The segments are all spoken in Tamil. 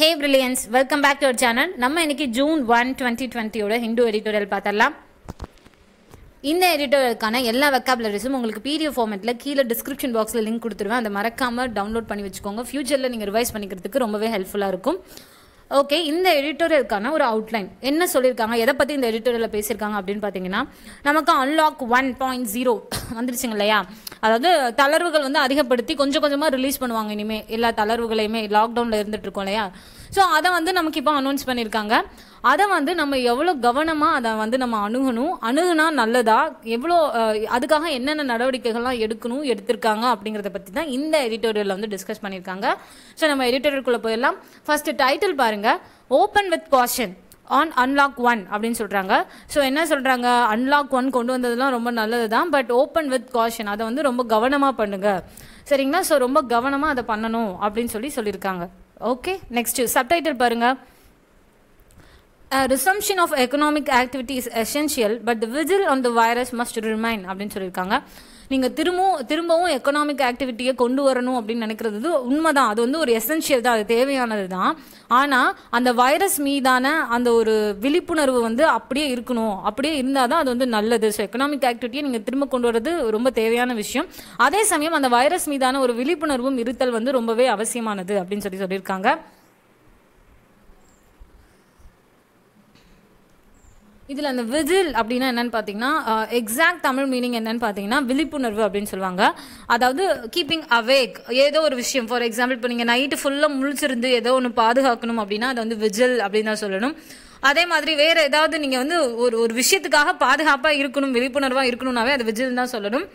Hey brilliance welcome back to our channel நம்ம இன்னைக்கு ஜூன் ஒன் டுவெண்ட்டி டுவெண்ட்டியோட ஹிந்து எடிட்டோரியல் பார்த்தரலாம் இந்த எடிட்டோரியலுக்கான எல்லா வெக்காபுலரிஸும் உங்களுக்கு பிடிஎஃப் ஃபார்மெட்டில் கீழே டிஸ்கிரிப்ஷன் பாக்ஸில் லிங்க் கொடுத்துருவேன். அதை மறக்காமல் டவுன்லோட் பண்ணி வச்சுக்கோங்க. ஃபியூச்சரில் நீங்கள் ரிவைஸ் பண்ணிக்கிறதுக்கு ரொம்பவே ஹெல்ப்ஃபுல்லாக இருக்கும். ஓகே இந்த எடிட்டோரியலுக்கான ஒரு அவுட்லைன் என்ன சொல்லியிருக்காங்க எதை பற்றி இந்த எடிட்டோரியலில் பேசியிருக்காங்க அப்படின்னு பார்த்தீங்கன்னா நமக்கு அன்லாக் ஒன் பாயிண்ட் ஜீரோ வந்துருச்சுங்க இல்லையா? அதாவது தளர்வுகள் வந்து அதிகப்படுத்தி கொஞ்சம் கொஞ்சமாக ரிலீஸ் பண்ணுவாங்க இனிமேல் எல்லா தளர்வுகளையுமே லாக்டவுனில் இருந்துட்டு இருக்கோம் இல்லையா? ஸோ அதை வந்து நமக்கு இப்போ அனௌன்ஸ் பண்ணியிருக்காங்க. அதை வந்து நம்ம எவ்வளோ கவனமாக அதை வந்து நம்ம அணுகணும்? அணுகுனா நல்லதா? எவ்வளோ அதுக்காக என்னென்ன நடவடிக்கைகள்லாம் எடுக்கணும் எடுத்திருக்காங்க அப்படிங்கிறத பற்றி தான் இந்த எடிட்டோரியலில் வந்து டிஸ்கஸ் பண்ணியிருக்காங்க. ஸோ நம்ம எடிட்டோரியல்குள்ளே போயிடலாம். ஃபஸ்ட்டு டைட்டில் பாருங்கள் open with caution on unlock one அப்படின்னு சொல்கிறாங்க ஸோ என்ன சொல்கிறாங்க அன்லாக் ஒன் கொண்டு வந்ததுலாம் ரொம்ப நல்லது தான். பட் ஓப்பன் வித் காஷன் அதை வந்து ரொம்ப கவனமாக பண்ணுங்கள் சரிங்களா? ஸோ ரொம்ப கவனமாக அதை பண்ணணும் அப்படின்னு சொல்லி சொல்லியிருக்காங்க. ஓகே நெக்ஸ்ட்டு சப்டைட்டில் பாருங்கள் A resumption of economic activity is essential, but the vigil on the virus must remain அப்படின்னு சொல்லியிருக்காங்க. நீங்கள் திரும்பவும் திரும்பவும் எக்கனாமிக் ஆக்டிவிட்டியை கொண்டு வரணும் அப்படின்னு நினைக்கிறது உண்மைதான். அது வந்து ஒரு எசென்ஷியல் தான் அது தேவையானது தான் ஆனால் அந்த வைரஸ் மீதான அந்த ஒரு விழிப்புணர்வு வந்து அப்படியே இருக்கணும். அப்படியே இருந்தால் தான் அது வந்து நல்லது. ஸோ எக்கனாமிக் ஆக்டிவிட்டியை நீங்கள் திரும்ப கொண்டு வரது ரொம்ப தேவையான விஷயம். அதே சமயம் அந்த வைரஸ் மீதான ஒரு விழிப்புணர்வும் இருத்தல் வந்து ரொம்பவே அவசியமானது அப்படின்னு சொல்லி சொல்லியிருக்காங்க. இதில் அந்த விஜில் அப்படின்னா என்னன்னு பார்த்தீங்கன்னா எக்ஸாக்ட் தமிழ் மீனிங் என்னன்னு பார்த்தீங்கன்னா விழிப்புணர்வு அப்படின்னு சொல்லுவாங்க. அதாவது கீப்பிங் அவேக் ஏதோ ஒரு விஷயம். ஃபார் எக்ஸாம்பிள் இப்போ நீங்கள் நைட்டு ஃபுல்லாக முழிச்சிருந்து ஏதோ ஒன்று பாதுகாக்கணும் அப்படின்னா அதை வந்து விஜில் அப்படின்னு தான் சொல்லணும். அதே மாதிரி வேற ஏதாவது நீங்கள் வந்து ஒரு ஒரு விஷயத்துக்காக பாதுகாப்பாக இருக்கணும் விழிப்புணர்வாக இருக்கணும்னாவே அது விஜில் தான் சொல்லணும்.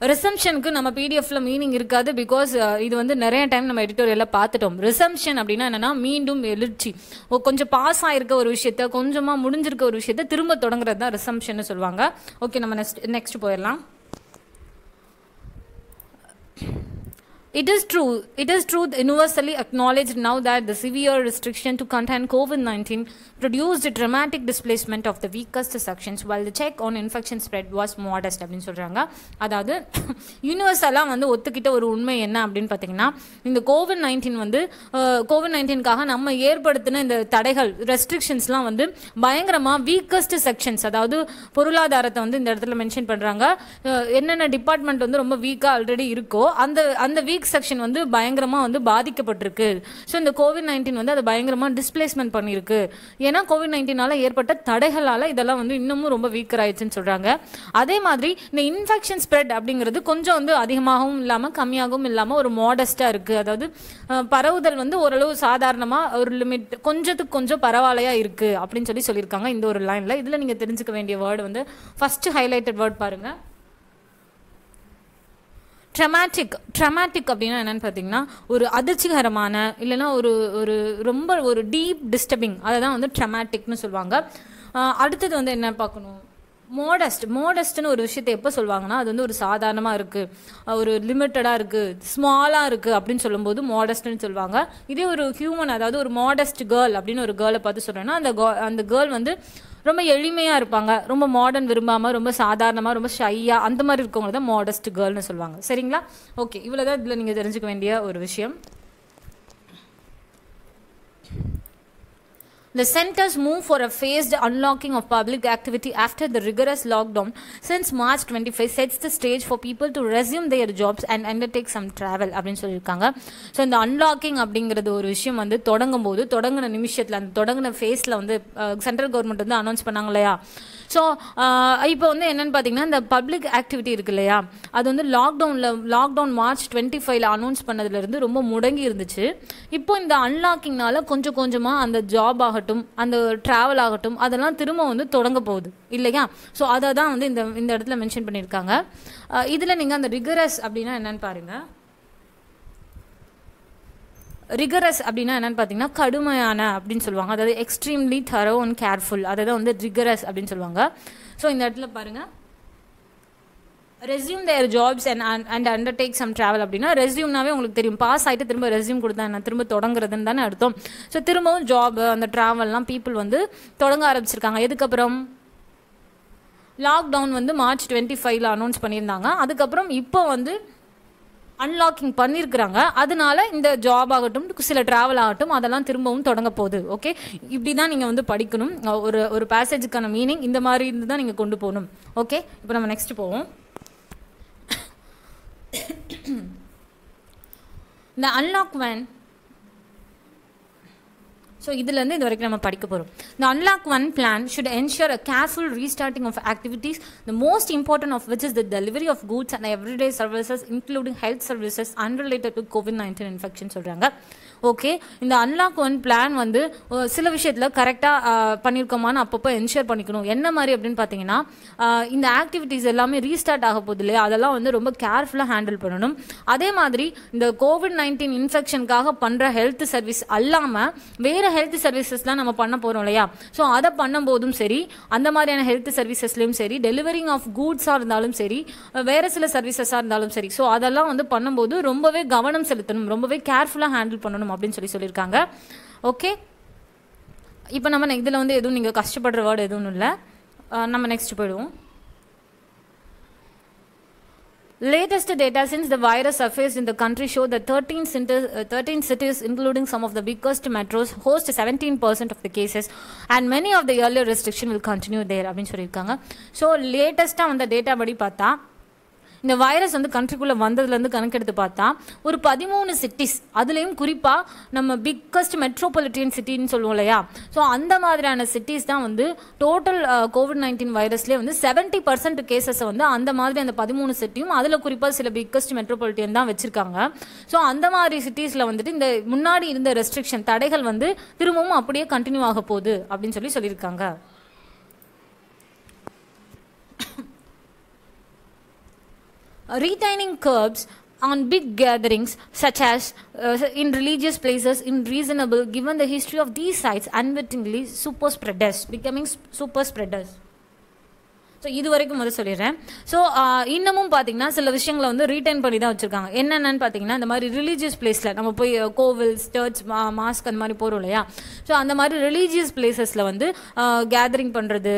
ரிசம்ஷனுக்கு நம்ம பிடிஎஃப்ல மீனிங் இருக்காது பிகாஸ் uh, இது வந்து நிறைய டைம் நம்ம எடிட்டோரியலில் பார்த்துட்டோம். ரிசம்ஷன் அப்படின்னா என்னன்னா மீண்டும் எழுச்சி. ஓ, கொஞ்சம் பாஸ் ஆயிருக்க ஒரு விஷயத்த கொஞ்சமா முடிஞ்சிருக்க ஒரு விஷயத்த திரும்ப தொடங்குறது தான் ரிசம்ஷன் சொல்லுவாங்க. ஓகே நம்ம நெக்ஸ்ட் நெக்ஸ்ட் போயிடலாம். It is true. It is truth universally acknowledged now that the severe restriction to contain COVID-19 produced a dramatic displacement of the weakest sections, while the check on infection spread was modest. அப்படின்னு சொல்கிறாங்க அதாவது யூனிவர்சலாக வந்து ஒத்துக்கிட்ட ஒரு உண்மை என்ன அப்படின்னு பார்த்தீங்கன்னா இந்த கோவிட் நைன்டீன் வந்து கோவிட் நைன்டீனுக்காக நம்ம ஏற்படுத்தின இந்த தடைகள் ரெஸ்ட்ரிக்ஷன்ஸ்லாம் வந்து பயங்கரமாக வீக்கஸ்ட் செக்ஷன்ஸ் அதாவது பொருளாதாரத்தை வந்து இந்த இடத்துல மென்ஷன் பண்ணுறாங்க என்னென்ன டிபார்ட்மெண்ட் வந்து ரொம்ப வீக்காக ஆல்ரெடி இருக்கோ அந்த அந்த வீக் செக்ஷன் வந்து பயங்கரமாக வந்து பாதிக்கப்பட்டிருக்கு. ஸோ இந்த கோவிட் நைன்டீன் வந்து அதை பயங்கரமாக டிஸ்பிளேஸ்மெண்ட் பண்ணியிருக்கு. ஏன்னா கோவிட் நைன்டீனால் ஏற்பட்ட தடைகளால் இதெல்லாம் வந்து இன்னமும் ரொம்ப வீக்கர் ஆயிடுச்சுன்னு சொல்கிறாங்க அதே மாதிரி இந்த இன்ஃபெக்ஷன் ஸ்ப்ரெட் அப்படிங்கிறது கொஞ்சம் வந்து அதிகமாகவும் இல்லாமல் கம்மியாகவும் இல்லாமல் ஒரு மாடஸ்ட்டாக இருக்குது அதாவது பரவுதல் வந்து ஓரளவு சாதாரணமாக ஒரு லிமிட் கொஞ்சத்துக்கு கொஞ்சம் பரவாயில்லையா இருக்குது அப்படின்னு சொல்லி சொல்லியிருக்காங்க இந்த ஒரு லைனில் இதில் நீங்கள் தெரிஞ்சுக்க வேண்டிய வேர்டு வந்து ஃபஸ்ட்டு ஹைலைட்டட் வேர்ட் பாருங்கள் ட்ரமாட்டிக் ட்ரமாட்டிக் அப்படின்னா என்னென்னு பார்த்தீங்கன்னா ஒரு அதிர்ச்சிகரமான இல்லைன்னா ஒரு ஒரு ரொம்ப ஒரு டீப் டிஸ்டர்பிங் அதை தான் வந்து ட்ரமாட்டிக்னு சொல்லுவாங்க. அடுத்தது வந்து என்ன பார்க்கணும்? மோடஸ்ட் மோடஸ்ட்னு ஒரு விஷயத்தை எப்போ சொல்லுவாங்கன்னா அது வந்து ஒரு சாதாரணமாக இருக்குது ஒரு லிமிட்டடாக இருக்குது ஸ்மாலாக இருக்குது அப்படின்னு சொல்லும்போது மாடஸ்ட்னு சொல்லுவாங்க. இதே ஒரு ஹியூமன் அதாவது ஒரு மாடஸ்ட் கேர்ள் அப்படின்னு ஒரு கேர்ளை பார்த்து சொல்கிறேன்னா அந்த அந்த கேர்ள் வந்து ரொம்ப எளிமையாக இருப்பாங்க. ரொம்ப மாடர்ன் விரும்பாமல் ரொம்ப சாதாரணமாக ரொம்ப ஷையாக அந்த மாதிரி இருக்கவங்க தான் மாடஸ்ட் கேர்ள்னு சொல்லுவாங்க. சரிங்களா? ஓகே இவ்வளோ தான் இதில் நீங்கள் தெரிஞ்சுக்க வேண்டிய ஒரு விஷயம். The centers move for a phased unlocking of public activity after the rigorous lockdown since March 25 sets the stage for people to resume their jobs and undertake some travel அப்படின்னு சொல்லியிருக்காங்க ஸோ இந்த அன்லாக்கிங் அப்படிங்கிறது ஒரு விஷயம் வந்து தொடங்கும் போது தொடங்கின நிமிஷத்தில் அந்த தொடங்கின ஃபேஸில் வந்து சென்ட்ரல் கவர்மெண்ட் வந்து அனௌன்ஸ் பண்ணாங்க இல்லையா ஸோ uh, இப்போ வந்து என்னன்னு பார்த்தீங்கன்னா இந்த பப்ளிக் ஆக்டிவிட்டி இருக்கு இல்லையா? அது வந்து லாக்டவுனில் லாக்டவுன் மார்ச் டுவெண்ட்டி ஃபைவ்ல அனௌன்ஸ் பண்ணதுலேருந்து ரொம்ப முடங்கி இருந்துச்சு. இப்போ இந்த அன்லாக்கிங்னால கொஞ்சம் கொஞ்சமாக அந்த ஜாப் ஆகட்டும் அந்த ட்ராவல் ஆகட்டும் அதெல்லாம் திரும்ப வந்து தொடங்க போகுது. இல்லையா? ஸோ அதை தான் வந்து இந்த இந்த இடத்துல மென்ஷன் பண்ணியிருக்காங்க. இதில் நீங்கள் அந்த ரிகரஸ் அப்படின்னா என்னன்னு பாருங்கள் ரிகரஸ் அப்படின்னா என்னன்னு பார்த்தீங்கன்னா கடுமையான அப்படின்னு சொல்லுவாங்க. அதாவது எக்ஸ்ட்ரீம்லி தரோ அண்ட் கேர்ஃபுல் அதை தான் வந்து ரிகரஸ் அப்படின்னு சொல்லுவாங்க. ஸோ இந்த இடத்துல பாருங்க. Resume their jobs and and undertake some travel அப்படின்னா ரெஸ்யூம்னாவே உங்களுக்கு தெரியும். பாஸ் ஆகிட்டு திரும்ப ரெஸ்யூம் கொடுத்தா என்ன? திரும்ப தொடங்குறதுன்னு தானே அர்த்தம். ஸோ திரும்பவும் ஜாப் அந்த ட்ராவல்லாம் பீப்புள் வந்து தொடங்க ஆரம்பிச்சிருக்காங்க. எதுக்கப்புறம்? லாக்டவுன் வந்து மார்ச் டுவெண்ட்டி ஃபைவ்ல அனௌன்ஸ் பண்ணியிருந்தாங்க. அதுக்கப்புறம் இப்போ வந்து அன்லாக்கிங் பண்ணியிருக்கிறாங்க அதனால இந்த ஜாப் ஆகட்டும் சில ட்ராவல் ஆகட்டும் அதெல்லாம் திரும்பவும் தொடங்க போகுது. ஓகே இப்படி தான் நீங்கள் வந்து படிக்கணும். ஒரு ஒரு பேசேஜுக்கான மீனிங் இந்த மாதிரி இருந்து தான் நீங்கள் கொண்டு போகணும். ஓகே இப்போ நம்ம நெக்ஸ்ட் போவோம். இந்த அன்லாக் வேன் ஸோ இதுலேருந்து இது வரைக்கும் நம்ம படிக்க போகிறோம் இந்த unlock one plan should ensure a careful restarting of activities the most important of which is the delivery of goods and everyday services including health services unrelated to COVID nineteen infection சொல்கிறாங்க ஓகே இந்த அன்லாக் ஒன் பிளான் வந்து சில விஷயத்தில் கரெக்டாக பண்ணியிருக்கோமான்னு அப்பப்போ என்ஷூர் பண்ணிக்கணும். என்ன மாதிரி அப்படின்னு பார்த்தீங்கன்னா இந்த ஆக்டிவிட்டீஸ் எல்லாமே ரீஸ்டார்ட் ஆக போகுது இல்லையா? அதெல்லாம் வந்து ரொம்ப கேர்ஃபுல்லாக ஹேண்டில் பண்ணணும். அதே மாதிரி இந்த கோவிட் நைன்டீன் இன்ஃபெக்ஷனுக்காக பண்ணுற ஹெல்த் சர்வீஸ் அல்லாமல் வேறு ஹெல்த் சர்வீசஸ்லாம் நம்ம பண்ண போகிறோம் இல்லையா? ஸோ அதை பண்ணும்போதும் சரி அந்த மாதிரியான ஹெல்த் சர்வீசஸ்லையும் சரி டெலிவரிங் ஆஃப் கூட்ஸாக இருந்தாலும் சரி வேறு சில சர்வீசஸாக இருந்தாலும் சரி. ஸோ அதெல்லாம் வந்து பண்ணும்போது ரொம்பவே கவனம் செலுத்தணும் ரொம்பவே கேர்ஃபுல்லாக ஹேண்டில் பண்ணணும். அப்படின்னு சொல்லி சொல்லியிருக்காங்க ஓகே இப்போ நம்ம இதில் வந்து எதுவும் நீங்கள் கஷ்டப்படுற வேர்டு எதுவும் இல்லை அஹ், நம்ம நெக்ஸ்ட் போயிடுவோம் Latest data since the virus surfaced in the country show that 13 cities, uh, 13 cities, including some of the biggest metros, host 17% of the cases, and many of the earlier restriction will continue there. அப்படின்னு சொல்லியிருக்காங்க ஸோ லேட்டஸ்ட்டாக வந்த டேட்டா படி பார்த்தா இந்த வைரஸ் வந்து கண்ட்ரிக்குள்ளே வந்ததுலேருந்து கணக்கெடுத்து பார்த்தா ஒரு பதிமூணு சிட்டிஸ் அதுலேயும் குறிப்பாக நம்ம பிக்கஸ்ட் மெட்ரோபாலிட்டியன் சிட்டின்னு சொல்லுவோம் இல்லையா? ஸோ அந்த மாதிரியான சிட்டிஸ் தான் வந்து டோட்டல் கோவிட் நைன்டீன் வைரஸ்லேயே வந்து செவன்ட்டி பர்சன்ட் கேசஸை வந்து அந்த மாதிரி அந்த பதிமூணு சிட்டியும் அதில் குறிப்பாக சில பிக்கஸ்ட் மெட்ரோபாலிட்டியன் தான் வச்சுருக்காங்க. ஸோ அந்த மாதிரி சிட்டிஸில் வந்துட்டு இந்த முன்னாடி இருந்த ரெஸ்ட்ரிக்ஷன் தடைகள் வந்து திரும்பவும் அப்படியே கண்டினியூ ஆக போகுது அப்படின்னு சொல்லி சொல்லியிருக்காங்க. Retaining curbs on big gatherings such as uh, in religious places in reasonable given the history of these sites unwittingly super spreaders becoming super spreaders so இது வரைக்கும் முதல் சொல்லிடுறேன். ஸோ இன்னமும் பார்த்தீங்கன்னா சில விஷயங்களை வந்து ரீட்டைன் பண்ணி தான் வச்சுருக்காங்க. என்னென்னு பார்த்தீங்கன்னா இந்த மாதிரி ரிலீஜியஸ் பிளேஸில் நம்ம போய் கோவில்ஸ் சர்ச் மாஸ்க் அந்த மாதிரி போகிறோம் இல்லையா? ஸோ அந்த மாதிரி ரிலீஜியஸ் பிளேசஸில் வந்து கேதரிங் பண்ணுறது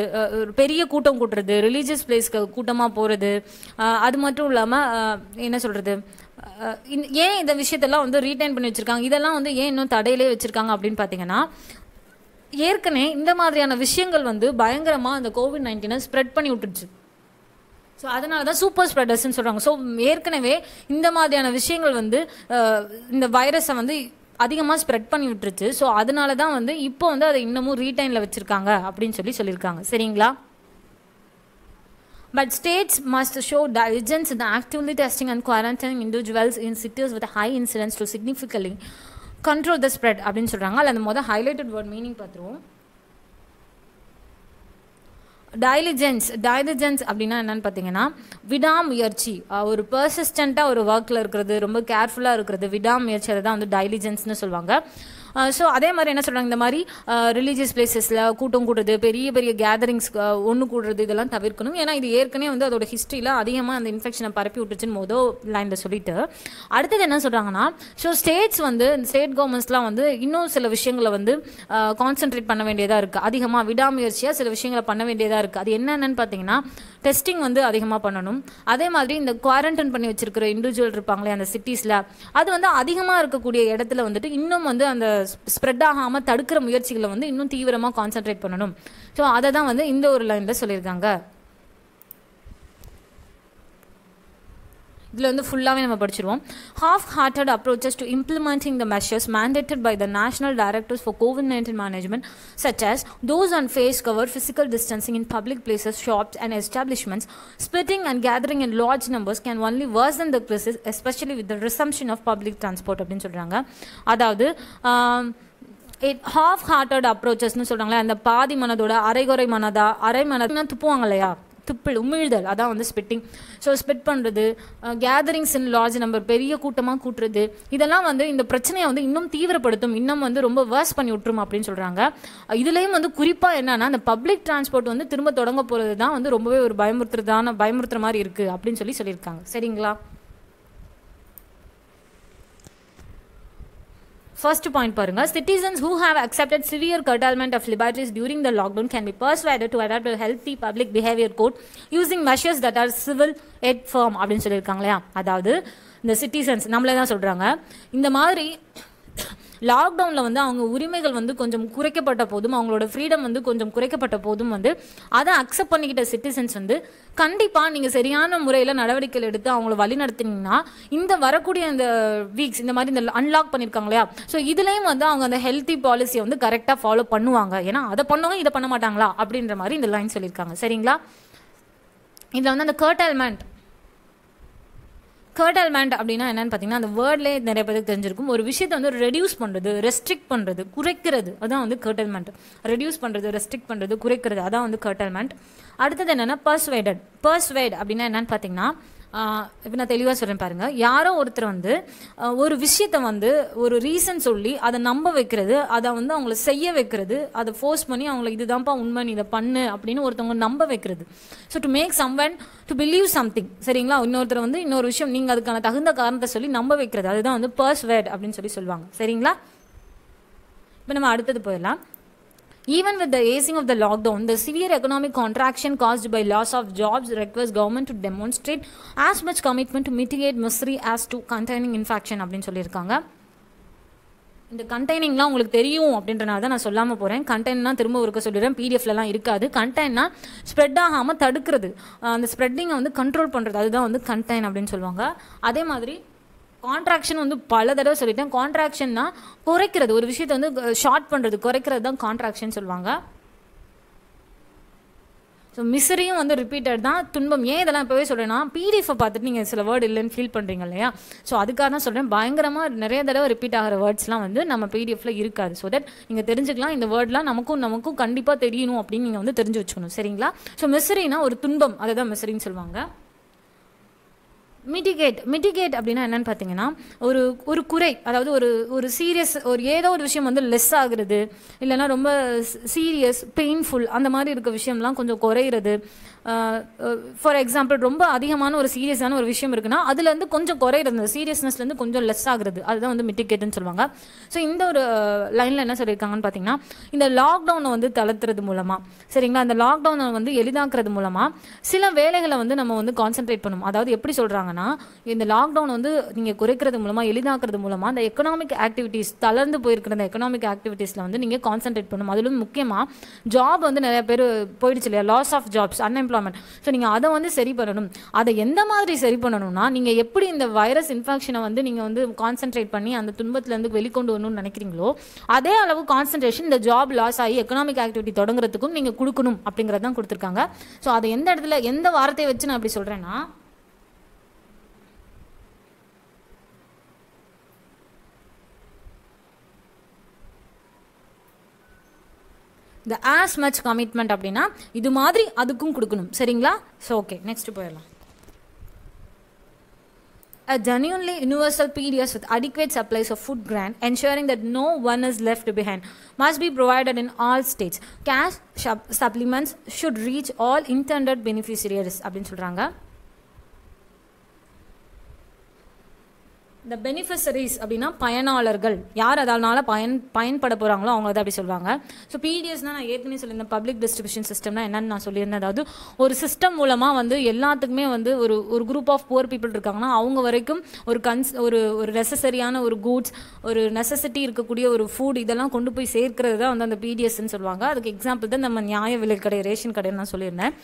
பெரிய கூட்டம் கூட்டுறது ரிலீஜியஸ் பிளேஸ்க்கு கூட்டமாக போகிறது அது மட்டும் இல்லாமல் என்ன சொல்கிறது ஏன் இந்த விஷயத்தெல்லாம் வந்து ரீட்டைன் பண்ணி வச்சுருக்காங்க? இதெல்லாம் வந்து ஏன் இன்னும் தடையிலே வச்சுருக்காங்க அப்படின்னு பார்த்தீங்கன்னா ஏற்கனவே இந்த மாதிரியான விஷயங்கள் வந்து பயங்கரமாக அந்த கோவிட் நைன்டீனை ஸ்ப்ரெட் பண்ணி விட்டுருச்சு ஸோ அதனால தான் சூப்பர் ஸ்ப்ரெடர்ஸ்னு சொல்கிறாங்க ஸோ ஏற்கனவே இந்த மாதிரியான விஷயங்கள் வந்து இந்த வைரஸை வந்து அதிகமாக ஸ்ப்ரெட் பண்ணி விட்டுருச்சு. ஸோ அதனால தான் வந்து இப்போ வந்து அதை இன்னமும் ரீடைனில் வச்சுருக்காங்க அப்படின்னு சொல்லி சொல்லியிருக்காங்க. சரிங்களா? But states must show diligence in actively testing and quarantining individuals in cities with high high incidence to significantly control the spread அப்படின்னு சொல்கிறாங்க அதில் அந்த மொதல் ஹைலைட்டட் வேர்ட் மீனிங் பார்த்துருவோம். டைலிஜென்ஸ் டைலிஜென்ஸ் அப்படின்னா என்னன்னு பார்த்தீங்கன்னா விடாமுயற்சி. ஒரு பர்சிஸ்டண்ட்டாக ஒரு ஒர்க்கில் இருக்கிறது ரொம்ப கேர்ஃபுல்லாக இருக்கிறது விடாமுயற்சி அதை தான் வந்து டைலிஜென்ஸ்னு சொல்லுவாங்க. ஸோ அதே மாதிரி என்ன சொல்கிறாங்க இந்த மாதிரி ரிலீஜியஸ் பிளேசஸில் கூட்டம் கூடுறது பெரிய பெரிய கேதரிங்ஸ் ஒன்று கூடுறது இதெல்லாம் தவிர்க்கணும். ஏன்னா இது ஏற்கனவே வந்து அதோட ஹிஸ்ட்ரியில் அதிகமாக அந்த இன்ஃபெக்ஷனை பரப்பி விட்டுச்சுன்னு மோதோ லைனில் சொல்லிட்டு. அடுத்தது என்ன சொல்கிறாங்கன்னா ஸோ ஸ்டேட்ஸ் வந்து ஸ்டேட் கவர்மெண்ட்ஸ்லாம் வந்து இன்னும் சில விஷயங்களை வந்து கான்சென்ட்ரேட் பண்ண வேண்டியதாக இருக்குது அதிகமாக விடாமுயற்சியாக சில விஷயங்களை பண்ண வேண்டியதாக இருக்குது அது என்னென்னு பார்த்தீங்கன்னா டெஸ்டிங் வந்து அதிகமாக பண்ணணும். அதே மாதிரி இந்த குவாரண்டைன் பண்ணி வச்சிருக்கிற இண்டிவிஜுவல் இருப்பாங்களே அந்த சிட்டிஸில் அது வந்து அதிகமாக இருக்கக்கூடிய இடத்துல வந்துட்டு இன்னும் வந்து அந்த ஸ்ப்ரெட் ஆகாமல் தடுக்கிற முயற்சிகளை வந்து இன்னும் தீவிரமாக கான்சென்ட்ரேட் பண்ணணும். ஸோ அதை தான் வந்து இந்த ஒரு லைனில் சொல்லியிருக்காங்க. இதில் வந்து ஃபுல்லாகவே நம்ம படிச்சிருவோம் half hearted approaches to implementing the measures mandated by the national directors for COVID nineteen management such as those and face cover physical distancing in public places shops and establishments spitting and gathering in large numbers can only worse and the crisis especially with the resumption of public transport அப்படின்னு சொல்கிறாங்க அதாவது இட் ஹாஃப் ஹார்ட்டட் அப்ரோச்சஸ்னு சொல்கிறாங்களே அந்த பாதி மனதோட அரைகுறை மனதா அரை மனதுன்னா துப்புவாங்க இல்லையா துப்பில் உமிழ்தல். அதான் வந்து ஸ்பிட்டிங் ஸோ ஸ்பிட் பண்ணுறது கேதரிங்ஸ் இன் லார்ஜ் நம்பர் பெரிய கூட்டமாக கூட்டுறது இதெல்லாம் வந்து இந்த பிரச்சனையை வந்து இன்னும் தீவிரப்படுத்தும் இன்னும் வந்து ரொம்ப வேர்ஸ் பண்ணி விட்டுரும் அப்படின்னு சொல்கிறாங்க இதுலேயும் வந்து குறிப்பாக என்னன்னா அந்த பப்ளிக் டிரான்ஸ்போர்ட் வந்து திரும்ப தொடங்க போகிறது தான் வந்து ரொம்பவே ஒரு பயமுறுத்துறதான பயமுறுத்துற மாதிரி இருக்குது அப்படின்னு சொல்லி சொல்லியிருக்காங்க. சரிங்களா? ஃபர்ஸ்ட் பாயிண்ட் பாருங்க citizens who have accepted severe curtailment of liberties during the lockdown can be persuaded to adopt healthy public behaviour code using measures that are civil Ed form அப்படின்னு சொல்லியிருக்காங்க இல்லையா அதாவது இந்த சிட்டிசன்ஸ் நம்மளே தான் சொல்கிறாங்க இந்த மாதிரி லாக்டவுனில் வந்து அவங்க உரிமைகள் வந்து கொஞ்சம் குறைக்கப்பட்ட போதும் அவங்களோட ஃப்ரீடம் வந்து கொஞ்சம் குறைக்கப்பட்ட போதும் வந்து அதை அக்செப்ட் பண்ணிக்கிட்ட சிட்டிசன்ஸ் வந்து கண்டிப்பாக நீங்கள் சரியான முறையில் நடவடிக்கைகள் எடுத்து அவங்கள வழி நடத்தினீங்கன்னா இந்த வரக்கூடிய இந்த வீக்ஸ் இந்த மாதிரி இந்த அன்லாக் பண்ணியிருக்காங்க இல்லையா? ஸோ இதுலேயும் வந்து அவங்க அந்த ஹெல்த்தி பாலிசியை வந்து கரெக்டாக ஃபாலோ பண்ணுவாங்க. ஏன்னா அதை பண்ணவங்க இதை பண்ண மாட்டாங்களா? அப்படின்ற மாதிரி இந்த லைன் சொல்லியிருக்காங்க. சரிங்களா? இதில் வந்து அந்த கர்டல்மெண்ட் கர்டல்மெண்ட் அப்படின்னா என்னன்னு பார்த்தீங்கன்னா அந்த வேர்ட்லேயே நிறைய பேருக்கு தெரிஞ்சிருக்கும். ஒரு விஷயத்தை வந்து ரெடியூஸ் பண்ணுறது ரெஸ்ட்ரிக்ட் பண்ணுறது குறைக்கிறது. அதான் வந்து கர்டல்மெண்ட் ரெடியூஸ் பண்ணுறது ரெஸ்ட்ரிக்ட் பண்ணுறது குறைக்கிறது. அதான் வந்து கர்டல்மெண்ட் அடுத்தது என்னென்னா பர்ஸ்வைடட் பர்ஸ்வைட் அப்படின்னா என்னன்னு பார்த்தீங்கன்னா இப்போ நான் தெளிவாக சொல்கிறேன் பாருங்கள் யாரோ ஒருத்தர் வந்து ஒரு விஷயத்தை வந்து ஒரு ரீசன் சொல்லி அதை நம்ப வைக்கிறது அதை வந்து அவங்கள செய்ய வைக்கிறது அதை ஃபோர்ஸ் பண்ணி அவங்கள இதுதான்ப்பா உண்மை நீ இதை பண்ணு அப்படின்னு ஒருத்தவங்க நம்ப வைக்கிறது. So to make someone to believe something சரிங்களா? இன்னொருத்தர் வந்து இன்னொரு விஷயம் நீங்கள் அதுக்கான தகுந்த காரணத்தை சொல்லி நம்ப வைக்கிறது. அதுதான் வந்து பர்ஸ் வேர்ட் அப்படின்னு சொல்லி சொல்லுவாங்க. சரிங்களா? இப்போ நம்ம அடுத்தது போயிடலாம். Even with the easing of the lockdown, the severe economic contraction caused by loss of jobs requires government to demonstrate as much commitment to mitigate misery as to containing infection அப்படின்னு சொல்லியிருக்காங்க. இந்த கண்டெய்னிங்லாம் உங்களுக்கு தெரியும் அப்படின்றனால தான் நான் சொல்லாமல் போகிறேன் கண்டெய்னா திரும்ப ஒருக்க சொல்லிடுறேன். பிடிஎஃப்லலாம் இருக்காது. கண்டெய்னா ஸ்ப்ரெட் ஆகாமல் தடுக்கிறது. அந்த ஸ்ப்ரெட்டிங்கை வந்து கண்ட்ரோல் பண்ணுறது அதுதான் வந்து கண்டெய்ன் அப்படின்னு சொல்லுவாங்க. அதே மாதிரி கான்ட்ராக்ஷன் வந்து பல தடவை சொல்லிட்டேன். கான்ட்ராக்ஷன்னா குறைக்கிறது. ஒரு விஷயத்தை வந்து ஷார்ட் பண்ணுறது குறைக்கிறது தான் கான்ட்ராக்ஷன் சொல்லுவாங்க. ஸோ மிசரியும் வந்து ரிப்பீட்டட் தான். துன்பம். ஏன் இதெல்லாம் இப்போவே சொல்கிறேன்னா பிடிஎஃபை பார்த்துட்டு நீங்கள் சில வேர்டு இல்லைன்னு ஃபீல் பண்ணுறீங்க இல்லையா? ஸோ அதுக்காக தான் சொல்கிறேன் பயங்கரமாக நிறைய தடவை ரிப்பீட் ஆகிற வேர்ட்ஸ்லாம் வந்து நம்ம பிடிஎஃப்ல இருக்காது. ஸோ தட் நீங்கள் தெரிஞ்சுக்கலாம். இந்த வேர்ட்லாம் நமக்கும் நமக்கும் கண்டிப்பாக தெரியணும் அப்படின்னு நீங்கள் வந்து தெரிஞ்சு வச்சுக்கணும். சரிங்களா? ஸோ மிசரினா ஒரு துன்பம். அதை தான் மிசரின்னு சொல்லுவாங்க. மிட்டிகேட் மிட்டிகேட் அப்படின்னா என்னன்னு பார்த்தீங்கன்னா ஒரு ஒரு குறை அதாவது ஒரு ஒரு சீரியஸ் ஒரு ஏதோ ஒரு விஷயம் வந்து லெஸ் ஆகுறது இல்லைன்னா ரொம்ப சீரியஸ் பெயின்ஃபுல் அந்த மாதிரி இருக்க விஷயம்லாம் கொஞ்சம் குறையிறது ஃபார் எக்ஸாம்பிள் ரொம்ப அதிகமான ஒரு சீரியஸான ஒரு விஷயம் இருக்குன்னா அதுலேருந்து கொஞ்சம் குறையிறது அந்த சீரியஸ்னஸ்லேருந்து கொஞ்சம் லெஸ் ஆகுறது. அதுதான் வந்து மிட்டிகேட்டுன்னு சொல்லுவாங்க. ஸோ இந்த ஒரு லைனில் என்ன சொல்லியிருக்காங்கன்னு பார்த்தீங்கன்னா இந்த லாக்டவுனை வந்து தளர்த்துறது மூலமாக சரிங்களா? அந்த லாக்டவுனை வந்து எளிதாக்குறது மூலமாக சில வேலைகளை வந்து நம்ம வந்து கான்சென்ட்ரேட் பண்ணணும். அதாவது எப்படி சொல்கிறாங்கன்னா இந்த லாக்டவுன் வந்து நீங்கள் குறைக்கிறது மூலமாக எளிதாக்குறது மூலமாக அந்த எக்கனாமிக் ஆக்டிவிட்டீஸ் தளர்ந்து போயிருக்கிற அந்த எக்கனாமிக் ஆக்டிவிட்டீஸில் வந்து நீங்கள் கான்சென்ட்ரேட் பண்ணணும். அதிலும் முக்கியமாக ஜாப் வந்து நிறைய பேர் போயிடுச்சு இல்லையா? Loss of jobs unemployment so நீங்கள் அதை வந்து சரி பண்ணணும். அதை எந்த மாதிரி சரி பண்ணணும்னா நீங்கள் எப்படி இந்த வைரஸ் இன்ஃபெக்ஷனை வந்து நீங்கள் வந்து கான்சென்ட்ரேட் பண்ணி அந்த துன்பத்துலேருந்து வெளிக்கொண்டு வரணும்னு நினைக்கிறீங்களோ அதே அளவு கான்சென்ட்ரேஷன் இந்த ஜாப் லாஸ் ஆகி எக்கனாமிக் ஆக்டிவிட்டி தொடங்குறதுக்கும் நீங்கள் கொடுக்கணும் அப்படிங்கிறது தான் கொடுத்துருக்காங்க. ஸோ அதை எந்த இடத்துல எந்த வாரத்தை வச்சு நான் அப்படி சொல்கிறேன்னா இந்த ஆஸ் மச் கமிட்மெண்ட் அப்படின்னா இது மாதிரி அதுக்கும் கொடுக்கணும் சரிங்களா ஸோ ஓகே நெக்ஸ்ட் போயிடலாம் A genuinely universal PDS with adequate supplies of food grant, ensuring that no one is left behind, must be provided in all states. Cash sup- supplements should reach all intended beneficiaries அப்படின்னு சொல்கிறாங்க இந்த பெனிஃபிஷரிஸ் அப்படின்னா பயனாளர்கள். யார் அதனால பயன் பயன்பட போகிறாங்களோ அவங்க அதை அப்படி சொல்லுவாங்க ஸோ பிடிஎஸ்னால் நான் ஏற்கனவே சொல்லியிருந்தேன் பப்ளிக் டிஸ்ட்ரிபியூஷன் சிஸ்டம்னா என்னன்னு நான் சொல்லியிருந்தேன். அதாவது ஒரு சிஸ்டம் மூலமாக வந்து எல்லாத்துக்குமே வந்து ஒரு ஒரு குரூப் ஆஃப் புவர் பீப்புள் இருக்காங்கன்னா அவங்க வரைக்கும் ஒரு கன்ஸ் ஒரு ஒரு நெசசரியான ஒரு கூட்ஸ் ஒரு நெசசிட்டி இருக்கக்கூடிய ஒரு ஃபுட் இதெல்லாம் கொண்டு போய் சேர்க்கிறது தான் வந்து அந்த பிடிஎஸ்ன்னு சொல்லுவாங்க. அதுக்கு எக்ஸாம்பிள் தான் நம்ம நியாய விலை கடை ரேஷன் கடைன்னு நான் சொல்லியிருந்தேன்.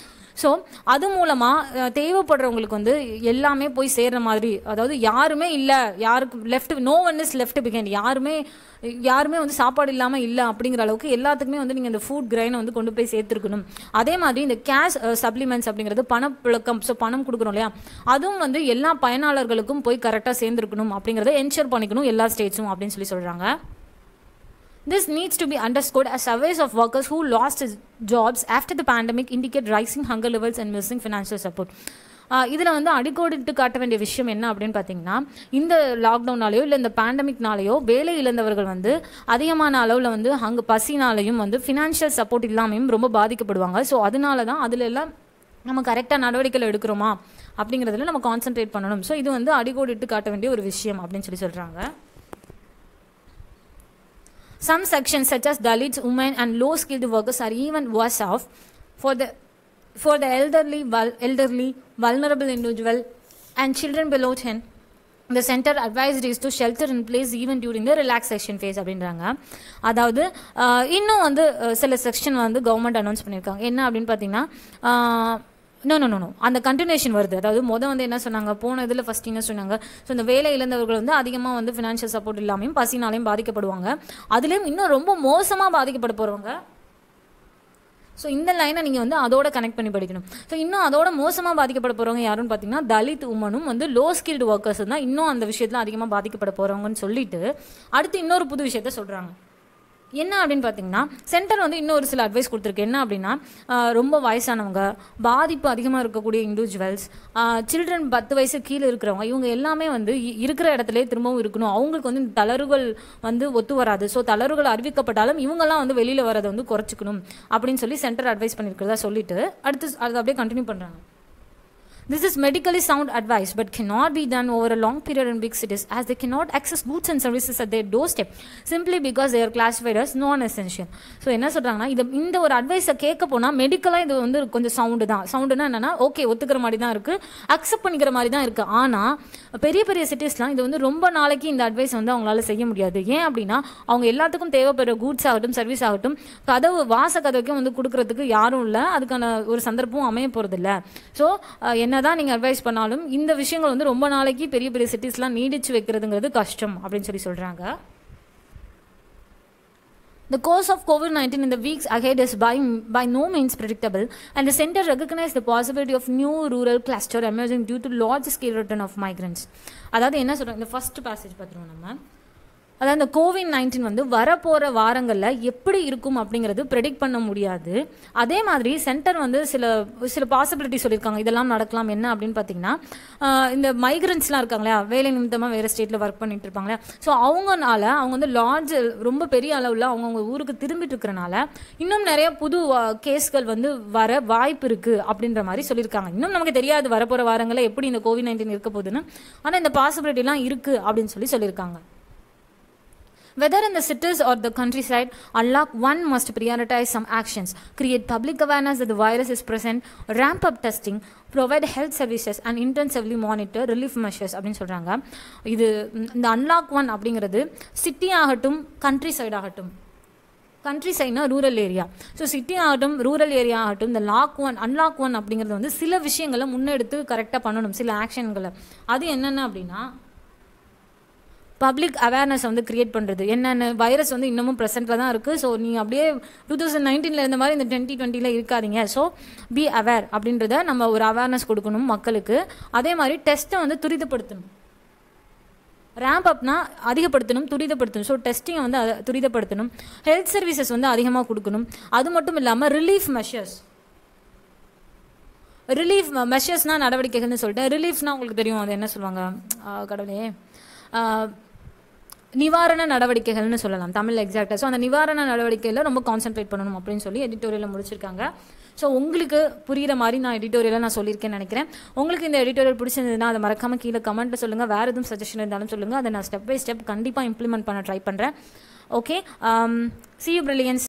ஸோ அது மூலமாக தேவைப்படுறவங்களுக்கு வந்து எல்லாமே போய் சேர்ற மாதிரி அதாவது யாருமே இல்லை யாருக்கு left no one is left behind யாருமே யாருமே வந்து சாப்பாடு இல்லாமல் இல்லை அப்படிங்கிற அளவுக்கு எல்லாத்துக்குமே வந்து நீங்கள் இந்த ஃபுட் கிரைனை வந்து கொண்டு போய் சேர்த்துருக்கணும். அதே மாதிரி இந்த கேஷ் சப்ளிமெண்ட்ஸ் அப்படிங்கிறது பணப்புழக்கம் ஸோ பணம் கொடுக்குறோம் இல்லையா? அதுவும் வந்து எல்லா பயனாளர்களுக்கும் போய் கரெக்டாக சேர்ந்துருக்கணும் அப்படிங்கிறத என்ஷூர் பண்ணிக்கணும் எல்லா ஸ்டேட்ஸும் அப்படின்னு சொல்லி சொல்கிறாங்க This needs to be underscored as surveys of workers who lost his jobs after the pandemic indicate rising hunger levels and missing financial support. Uh, இதில் வந்து அடிக்கோடிட்டு காட்ட வேண்டிய விஷயம் என்ன அப்படின்னு பார்த்தீங்கன்னா இந்த லாக்டவுனாலேயோ இல்லை இந்த பேண்டமிக்னாலேயோ வேலை இழந்தவர்கள் வந்து அதிகமான அளவில் வந்து அங்கே பசினாலையும் வந்து ஃபினான்ஷியல் சப்போர்ட் இல்லாமையும் ரொம்ப பாதிக்கப்படுவாங்க. ஸோ அதனால தான் அதில் எல்லாம் நம்ம கரெக்டாக நடவடிக்கைகள் எடுக்கிறோமா அப்படிங்கிறதுல நம்ம கான்சென்ட்ரேட் பண்ணணும். ஸோ இது வந்து அடிக்கோடிட்டு காட்ட வேண்டிய ஒரு விஷயம் அப்படின்னு சொல்லி சொல்கிறாங்க Some sections, such as Dalits, women, and low-skilled workers, are even worse off. For the for the elderly, vul- elderly, vulnerable individual, and children below 10, இந்த centre advised is to shelter in place even during the relaxation phase அப்படின்றாங்க அதாவது ஆஹ், இன்னும் வந்து அஹ், சில செக்ஷன் வந்து கவர்மெண்ட் அனௌன்ஸ் பண்ணியிருக்காங்க என்ன அப்படின்னு பார்த்தீங்கன்னா நோ நோ நோ அந்த கண்டினியூஷன் வருது. அதாவது மொதல் வந்து என்ன சொன்னாங்க? போன இதில் ஃபஸ்ட் என்ன சொன்னாங்க? ஸோ இந்த வேலை இழந்தவர்கள் வந்து அதிகமாக வந்து ஃபினான்ஷியல் சப்போர்ட் இல்லாமையும் பசினாலையும் பாதிக்கப்படுவாங்க. அதுலேயும் இன்னும் ரொம்ப மோசமாக பாதிக்கப்பட போகிறவங்க ஸோ இந்த லைனை நீங்கள் வந்து அதோட கனெக்ட் பண்ணி படிக்கணும். ஸோ இன்னும் அதோட மோசமாக பாதிக்கப்பட போகிறவங்க யாருன்னு பார்த்தீங்கன்னா தலித் உமனும் வந்து லோ ஸ்கில்டு ஒர்க்கர்ஸ் தான் இன்னும் அந்த விஷயத்தில் அதிகமாக பாதிக்கப்பட போகிறவங்கன்னு சொல்லிட்டு அடுத்து இன்னொரு புது விஷயத்த சொல்கிறாங்க என்ன அப்படின்னு பார்த்தீங்கன்னா சென்டர் வந்து இன்னொரு சில அட்வைஸ் கொடுத்துருக்கு. என்ன அப்படின்னா ரொம்ப வயசானவங்க பாதிப்பு அதிகமாக இருக்கக்கூடிய இண்டிவிஜுவல்ஸ் சில்ட்ரன் பத்து வயசு கீழே இருக்கிறவங்க இவங்க எல்லாமே வந்து இருக்கிற இடத்துல திரும்பவும் இருக்கணும். அவங்களுக்கு வந்து இந்த தளர்வுகள் வந்து ஒத்து வராது. ஸோ தளர்வுகள் அறிவிக்கப்பட்டாலும் இவங்கெல்லாம் வந்து வெளியில் வரதை வந்து குறைச்சிக்கணும் அப்படின்னு சொல்லி சென்டர் அட்வைஸ் பண்ணியிருக்கிறதா சொல்லிட்டு அடுத்து அதை அப்படியே கண்டினியூ பண்ணுறாங்க This is medically sound advice but cannot be done over a long period in big cities as they cannot access goods and services at their doorstep simply because they are classified as non essential so என்ன சொல்கிறாங்கன்னா இது இந்த ஒரு அட்வைஸை கேட்க போனால் மெடிக்கலாக இது வந்து கொஞ்சம் சவுண்டு தான். சவுண்டுனா என்னென்னா ஓகே ஒத்துக்கிற மாதிரி தான் இருக்குது அக்செப்ட் பண்ணிக்கிற மாதிரி தான் இருக்குது ஆனால் பெரிய பெரிய சிட்டிஸ்லாம் இது வந்து ரொம்ப நாளைக்கு இந்த அட்வைஸ் வந்து அவங்களால செய்ய முடியாது. ஏன் அப்படின்னா அவங்க எல்லாத்துக்கும் தேவைப்படுற கூட்ஸ் ஆகட்டும் சர்வீஸ் ஆகட்டும் கதவு வாச கதவுக்கும் வந்து கொடுக்கறதுக்கு யாரும் இல்லை அதுக்கான ஒரு சந்தர்ப்பம் அமைய போகிறதில்ல ஸோ என்ன என்னதான் நீங்கள் அட்வைஸ் பண்ணாலும் இந்த விஷயங்கள் வந்து ரொம்ப நாளைக்கு பெரிய பெரிய சிட்டிஸ்லாம் நீடிச்சு வைக்கிறதுங்கிறது கஷ்டம் அப்படின்னு சொல்லி சொல்கிறாங்க The course of COVID 19 in the weeks ahead is by, by no means predictable, and the center recognized the possibility of new rural cluster emerging due to large scale return of migrants. அதாவது என்ன சொல்கிறோம் இந்த ஃபர்ஸ்ட் பேசேஜ் பார்த்துருவோம் நம்ம அதாவது இந்த கோவிட் நைன்டீன் வந்து வரப்போகிற வாரங்களில் எப்படி இருக்கும் அப்படிங்கிறது ப்ரெடிக்ட் பண்ண முடியாது. அதே மாதிரி சென்டர் வந்து சில சில பாசிபிலிட்டி சொல்லியிருக்காங்க. இதெல்லாம் நடக்கலாம் என்ன அப்படின்னு பார்த்தீங்கன்னா இந்த மைக்ரன்ஸ்லாம் இருக்காங்க இல்லையா வேலை நிமித்தமாக வேறு ஸ்டேட்டில் ஒர்க் பண்ணிட்டு இருப்பாங்களே. ஸோ அவங்கனால அவங்க வந்து லார்ஜ் ரொம்ப பெரிய அளவில் அவங்கவுங்க ஊருக்கு திரும்பிட்டு இருக்கிறனால இன்னும் நிறைய புது கேஸ்கள் வந்து வர வாய்ப்பு இருக்குது அப்படின்ற மாதிரி சொல்லியிருக்காங்க. இன்னும் நமக்கு தெரியாது வரப்போகிற வாரங்களில் எப்படி இந்த கோவிட் நைன்டீன் இருக்க போகுதுன்னு. ஆனால் இந்த பாசிபிலிட்டிலாம் இருக்குது அப்படின்னு சொல்லி சொல்லியிருக்காங்க. Whether in the cities or the countryside, Allah one must prioritize some actions, create public awareness that the virus is present, ramp up testing, provide health services and intensively monitor relief measures அப்படின்னு சொல்கிறாங்க இது இந்த அன்லாக் ஒன் அப்படிங்கிறது சிட்டி ஆகட்டும் கண்ட்ரி சைடு ஆகட்டும் கண்ட்ரி சைட்னா ரூரல் ஏரியா ஸோ சிட்டி ஆகட்டும் ரூரல் ஏரியா ஆகட்டும் இந்த லாக் ஒன் அன்லாக் ஒன் அப்படிங்கிறது வந்து சில விஷயங்களை முன்னெடுத்து கரெக்டாக பண்ணணும் சில ஆக்ஷன்களை அது என்னென்ன அப்படின்னா பப்ளிக் அவேர்னஸ் வந்து கிரியேட் பண்ணுறது என்னென்ன வைரஸ் வந்து இன்னமும் ப்ரெசென்ட்டில் தான் இருக்குது ஸோ நீங்கள் அப்படியே டூ தௌசண்ட் நைன்டீனில் இருந்த மாதிரி இந்த டுவெண்ட்டி டுவெண்ட்டியில் இருக்காதீங்க. ஸோ பி அவேர் அப்படின்றத நம்ம ஒரு அவேர்னஸ் கொடுக்கணும் மக்களுக்கு. அதே மாதிரி டெஸ்ட்டை வந்து துரிதப்படுத்தணும். ரேம்ப் அப்னா அதிகப்படுத்தணும் துரிதப்படுத்தணும். ஸோ டெஸ்டிங்கை வந்து துரிதப்படுத்தணும். ஹெல்த் சர்வீசஸ் வந்து அதிகமாக கொடுக்கணும். அது மட்டும் இல்லாமல் ரிலீஃப் மெஷர்ஸ் ரிலீஃப் மெஷர்ஸ்னால் நடவடிக்கைகள்னு சொல்லிட்டேன் ரிலீஃப்னால் உங்களுக்கு தெரியும் அது என்ன சொல்லுவாங்க? கடவுளே. நிவாரண நடவடிக்கைகள்னு சொல்லலாம் தமிழ் எக்ஸாக்டாக ஸோ அந்த நிவாரண நடவடிக்கையில் ரொம்ப கான்சென்ட்ரேட் பண்ணணும் அப்படின்னு சொல்லி எடிட்டோரியலில் முடிச்சிருக்காங்க. ஸோ உங்களுக்கு புரிகிற மாதிரி நான் எடிட்டோரியலாக நான் சொல்லியிருக்கேன்னு நினைக்கிறேன். உங்களுக்கு இந்த எடிட்டோரியல் பிடிச்சிருந்ததுன்னா அதை மறக்காமல் கீழே கமெண்ட்டில் சொல்லுங்கள் வேறு எதுவும் சஜஷன் இருந்தாலும் சொல்லுங்கள் அதை நான் ஸ்டெப் பை ஸ்டெப் கண்டிப்பாக இம்ப்ளிமெண்ட் பண்ண ட்ரை பண்ணுறேன் ஓகே சி யூ பிரில்லியன்ஸ்